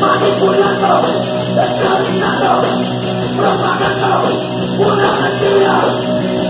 Manipulando, descaminando, propagando una mentira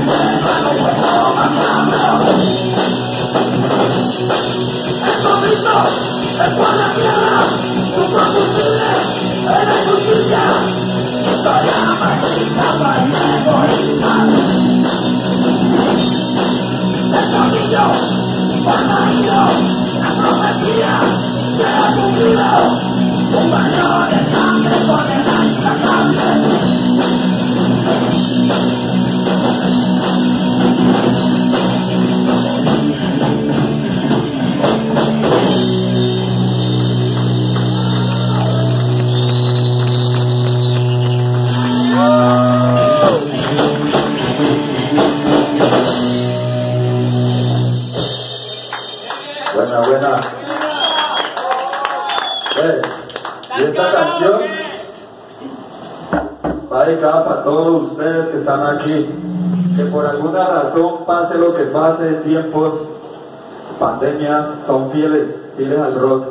Buena, para todos ustedes que están aquí. Que por alguna razón, pase lo que pase, tiempos, pandemias, son fieles, fieles al rock.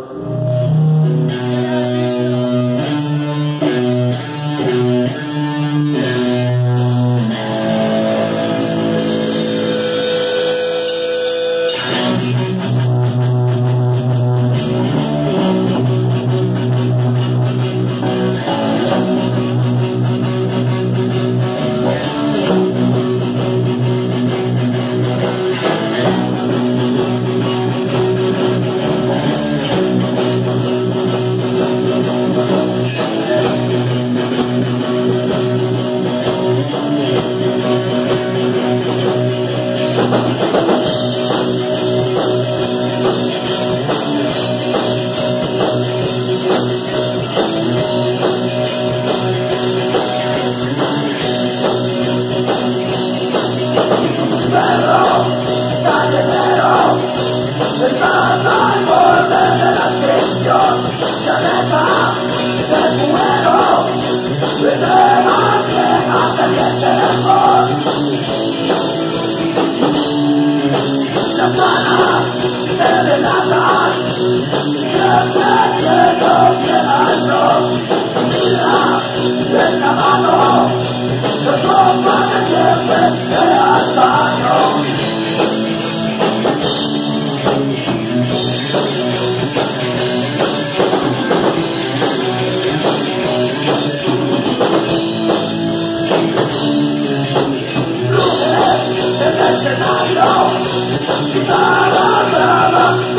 Santana, Elena,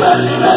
Buena energía.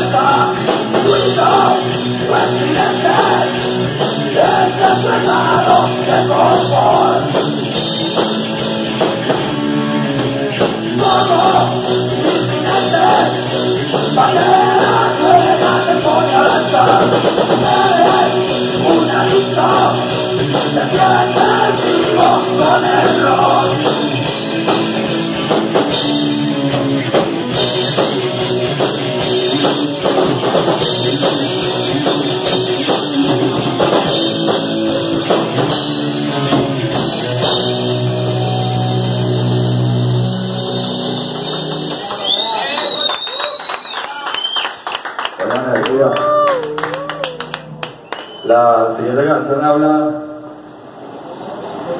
La siguiente canción habla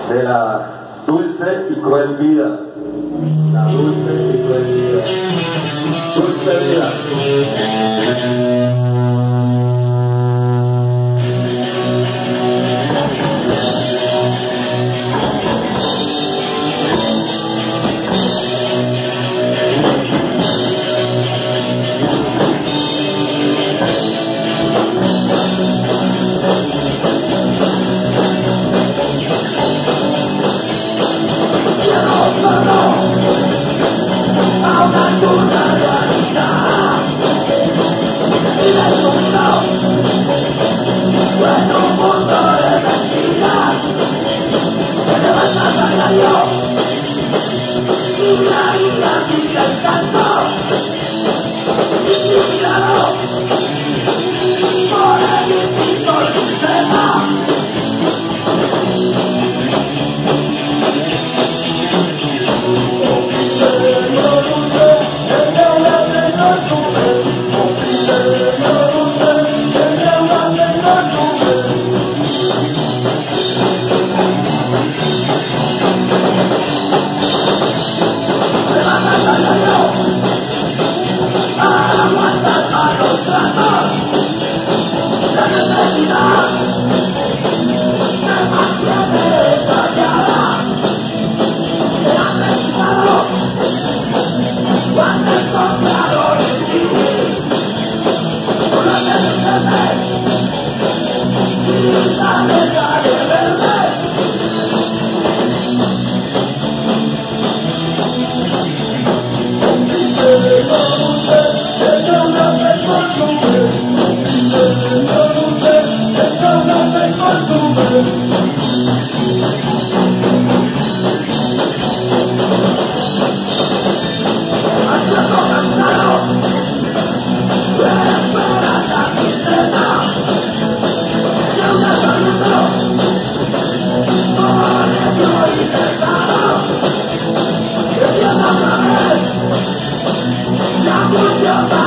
de la dulce y cruel vida. La dulce y cruel vida. Dulce vida. Yeah.